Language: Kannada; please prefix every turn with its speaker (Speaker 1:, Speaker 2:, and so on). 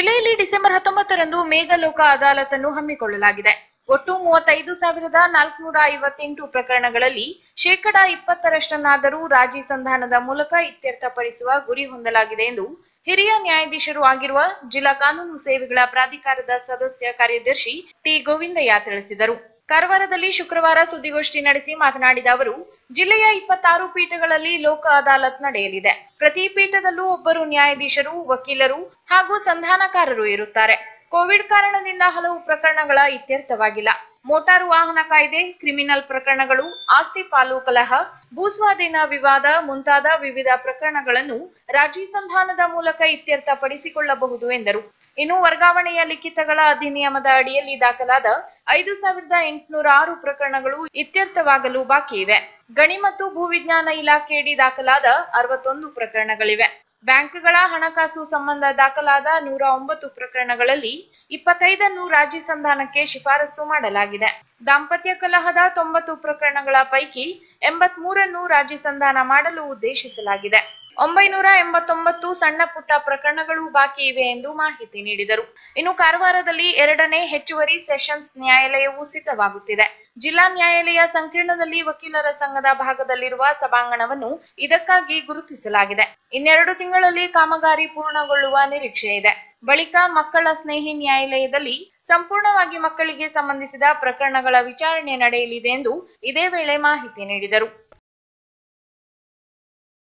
Speaker 1: ಜಿಲ್ಲೆಯಲ್ಲಿ ಡಿಸೆಂಬರ್ ಹತ್ತೊಂಬತ್ತರಂದು ಮೇಘಲೋಕ ಅದಾಲತನ್ನು ಹಮ್ಮಿಕೊಳ್ಳಲಾಗಿದೆ. ಒಟ್ಟು ಮೂವತ್ತೈದು ಸಾವಿರದ ನಾಲ್ಕುನೂರ ಐವತ್ತೆಂಟು ಪ್ರಕರಣಗಳಲ್ಲಿ ಶೇಕಡ ಇಪ್ಪತ್ತರಷ್ಟನ್ನಾದರೂ ರಾಜಿ ಸಂಧಾನದ ಮೂಲಕ ಇತ್ಯರ್ಥಪಡಿಸುವ ಗುರಿ ಹೊಂದಲಾಗಿದೆ ಎಂದು ಹಿರಿಯ ನ್ಯಾಯಾಧೀಶರು ಆಗಿರುವ ಜಿಲ್ಲಾ ಕಾನೂನು ಸೇವೆಗಳ ಪ್ರಾಧಿಕಾರದ ಸದಸ್ಯ ಕಾರ್ಯದರ್ಶಿ ಟಿ ಗೋವಿಂದಯ್ಯ ತಿಳಿಸಿದರು. ಕಾರವಾರದಲ್ಲಿ ಶುಕ್ರವಾರ ಸುದ್ದಿಗೋಷ್ಠಿ ನಡೆಸಿ ಮಾತನಾಡಿದ ಅವರು, ಜಿಲ್ಲೆಯ ಇಪ್ಪತ್ತಾರು ಪೀಠಗಳಲ್ಲಿ ಲೋಕ ಅದಾಲತ್ ನಡೆಯಲಿದೆ. ಪ್ರತಿ ಪೀಠದಲ್ಲೂ ಒಬ್ಬರು ನ್ಯಾಯಾಧೀಶರು, ವಕೀಲರು ಹಾಗೂ ಸಂಧಾನಕಾರರು ಇರುತ್ತಾರೆ. ಕೋವಿಡ್ ಕಾರಣದಿಂದ ಹಲವು ಪ್ರಕರಣಗಳ ಇತ್ಯರ್ಥವಾಗಿಲ್ಲ. ಮೋಟಾರು ವಾಹನ ಕಾಯ್ದೆ, ಕ್ರಿಮಿನಲ್ ಪ್ರಕರಣಗಳು, ಆಸ್ತಿ ಪಾಲು ಕಲಹ, ಭೂಸ್ವಾಧೀನ ವಿವಾದ ಮುಂತಾದ ವಿವಿಧ ಪ್ರಕರಣಗಳನ್ನು ರಾಜಿ ಸಂಧಾನದ ಮೂಲಕ ಇತ್ಯರ್ಥಪಡಿಸಿಕೊಳ್ಳಬಹುದು ಎಂದರು. ಇನ್ನು ವರ್ಗಾವಣೆಯ ಲಿಖಿತಗಳ ಅಧಿನಿಯಮದ ಅಡಿಯಲ್ಲಿ ದಾಖಲಾದ ಐದು ಸಾವಿರದ ಎಂಟುನೂರ ಆರು ಪ್ರಕರಣಗಳು ಇತ್ಯರ್ಥವಾಗಲು ಬಾಕಿ ಇವೆ. ಗಣಿ ಮತ್ತು ಭೂವಿಜ್ಞಾನ ಇಲಾಖೆಯಡಿ ದಾಖಲಾದ ಅರವತ್ತೊಂದು ಪ್ರಕರಣಗಳಿವೆ. ಬ್ಯಾಂಕ್ಗಳ ಹಣಕಾಸು ಸಂಬಂಧ ದಾಖಲಾದ ನೂರ ಒಂಬತ್ತು ಪ್ರಕರಣಗಳಲ್ಲಿ ಇಪ್ಪತ್ತೈದನ್ನು ರಾಜಿ ಸಂಧಾನಕ್ಕೆ ಶಿಫಾರಸು ಮಾಡಲಾಗಿದೆ. ದಾಂಪತ್ಯ ಕಲಹದ ತೊಂಬತ್ತು ಪ್ರಕರಣಗಳ ಪೈಕಿ ಎಂಬತ್ಮೂರನ್ನು ರಾಜಿ ಸಂಧಾನ ಮಾಡಲು ಉದ್ದೇಶಿಸಲಾಗಿದೆ. ಒಂಬೈನೂರ ಎಂಬತ್ತೊಂಬತ್ತು ಸಣ್ಣ ಪುಟ್ಟ ಪ್ರಕರಣಗಳು ಬಾಕಿ ಇವೆ ಎಂದು ಮಾಹಿತಿ ನೀಡಿದರು. ಇನ್ನು ಕಾರವಾರದಲ್ಲಿ ಎರಡನೇ ಹೆಚ್ಚುವರಿ ಸೆಷನ್ಸ್ ನ್ಯಾಯಾಲಯವು ಸಿದ್ಧವಾಗುತ್ತಿದೆ. ಜಿಲ್ಲಾ ನ್ಯಾಯಾಲಯ ಸಂಕೀರ್ಣದಲ್ಲಿ ವಕೀಲರ ಸಂಘದ ಭಾಗದಲ್ಲಿರುವ ಸಭಾಂಗಣವನ್ನು ಇದಕ್ಕಾಗಿ ಗುರುತಿಸಲಾಗಿದೆ. ಇನ್ನೆರಡು ತಿಂಗಳಲ್ಲಿ ಕಾಮಗಾರಿ ಪೂರ್ಣಗೊಳ್ಳುವ ನಿರೀಕ್ಷೆ ಇದೆ. ಬಳಿಕ ಮಕ್ಕಳ ಸ್ನೇಹಿ ನ್ಯಾಯಾಲಯದಲ್ಲಿ ಸಂಪೂರ್ಣವಾಗಿ ಮಕ್ಕಳಿಗೆ ಸಂಬಂಧಿಸಿದ ಪ್ರಕರಣಗಳ ವಿಚಾರಣೆ ನಡೆಯಲಿದೆ ಎಂದು ಇದೇ ವೇಳೆ ಮಾಹಿತಿ ನೀಡಿದರು.